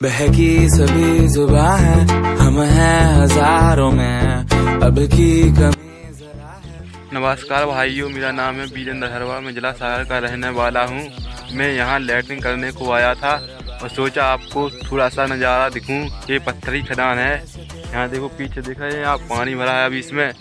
बहकी सभी जुबा है, हम हैं हज़ारों में। अब की कमी जरा है। नमस्कार भाइयों, मेरा नाम है बीरेंद्र हरवा मैं जिला सागर का रहने वाला हूँ। मैं यहाँ लैटरिन करने को आया था और सोचा आपको थोड़ा सा नज़ारा दिखूँ। ये पत्थरी खदान है। यहाँ देखो, पीछे देखा है यहाँ आप, पानी भरा है अभी इसमें।